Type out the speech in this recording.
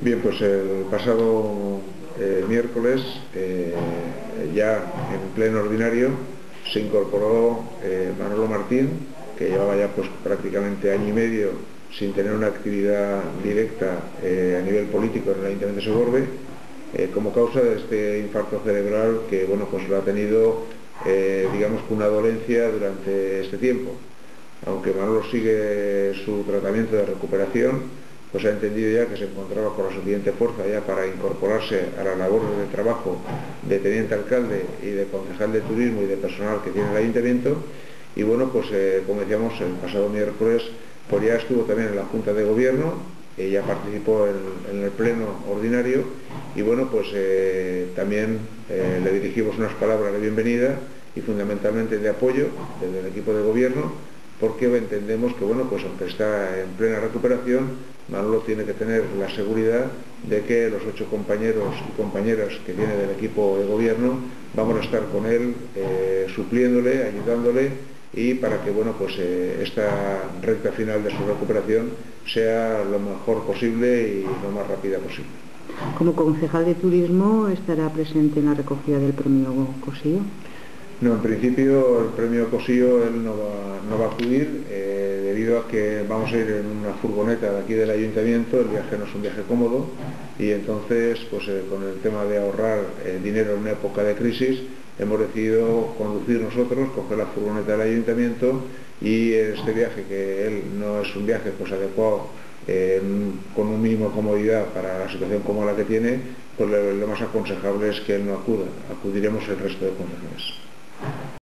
Bien, pues el pasado eh, miércoles, eh, ya en pleno ordinario, se incorporó eh, Manolo Martín, que llevaba ya pues prácticamente año y medio sin tener una actividad directa a nivel político en el Ayuntamiento de Segorbe, como causa de este infarto cerebral que bueno, pues lo ha tenido, digamos, con una dolencia durante este tiempo. Aunque Manolo sigue su tratamiento de recuperación, pues ha entendido ya que se encontraba con la suficiente fuerza ya para incorporarse a la labor de trabajo de teniente alcalde y de concejal de turismo y de personal que tiene el ayuntamiento. Y bueno pues eh, como decíamos el pasado miércoles pues ya estuvo también en la Junta de Gobierno ya participó en, el pleno ordinario y bueno pues eh, también eh, le dirigimos unas palabras de bienvenida y fundamentalmente de apoyo desde el equipo de gobierno porque entendemos que, bueno, pues aunque está en plena recuperación, Manolo tiene que tener la seguridad de que los ocho compañeros y compañeras que viene del equipo de gobierno vamos a estar con él eh, supliéndole, ayudándole y para que bueno, pues, eh, esta recta final de su recuperación sea lo mejor posible y lo más rápida posible. Como concejal de turismo estará presente en la recogida del premio Cosillo. No, en principio el premio Cosillo él no va, acudir eh, debido a que vamos a ir en una furgoneta de aquí del ayuntamiento, el viaje no es un viaje cómodo y entonces pues eh, con el tema de ahorrar eh, dinero en una época de crisis hemos decidido conducir nosotros, coger la furgoneta del ayuntamiento y este viaje que él no es un viaje pues adecuado con un mínimo de comodidad para la situación como la que tiene, pues lo, más aconsejable es que él no acuda, acudiremos el resto de concejales.